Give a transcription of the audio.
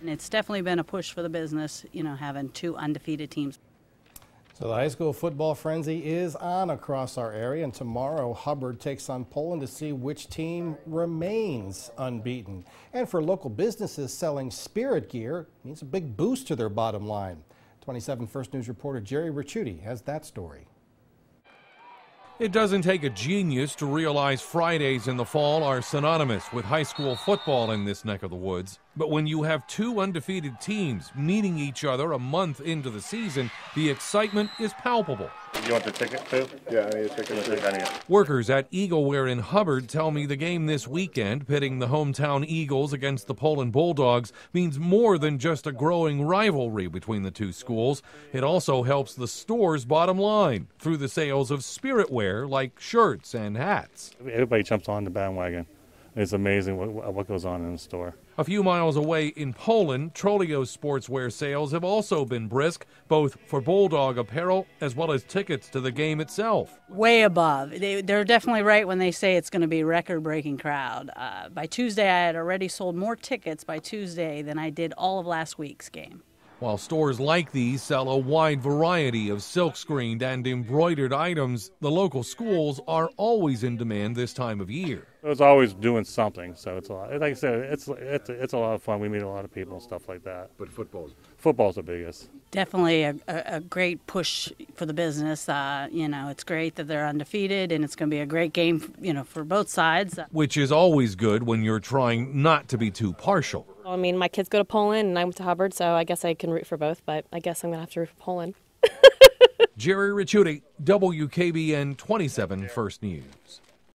And it's definitely been a push for the business, you know, having two undefeated teams. So the high school football frenzy is on across our area, and tomorrow Hubbard takes on Poland to see which team remains unbeaten. And for local businesses selling spirit gear means a big boost to their bottom line. 27 First News reporter Gerry Ricciutti has that story. It doesn't take a genius to realize Fridays in the fall are synonymous with high school football in this neck of the woods. But when you have two undefeated teams meeting each other a month into the season, the excitement is palpable. You want the ticket too? Yeah, I need a ticket too. I need it. Workers at Eagleware in Hubbard tell me the game this weekend, pitting the hometown Eagles against the Poland Bulldogs, means more than just a growing rivalry between the two schools. It also helps the store's bottom line through the sales of spirit wear like shirts and hats. Everybody jumps on the bandwagon. It's amazing what, what goes on in the store. A few miles away in Poland, Trolio sportswear sales have also been brisk, both for Bulldog apparel as well as tickets to the game itself. Way above. They, they're definitely right when they say it's going to be record breaking crowd. Uh, by Tuesday, I had already sold more tickets by Tuesday than I did all of last week's game. While stores like these sell a wide variety of silk screened and embroidered items, the local schools are always in demand this time of year. It's always doing something, so it's a lot. Like I said, it's it's it's a lot of fun. We meet a lot of people and stuff like that. But football's Football's the biggest. Definitely a, a, a great push for the business. Uh, you know, it's great that they're undefeated, and it's going to be a great game, you know, for both sides. Which is always good when you're trying not to be too partial. I mean, my kids go to Poland, and I went to Hubbard, so I guess I can root for both. But I guess I'm going to have to root for Poland. Gerry Ricciutti, WKBN 27 First News.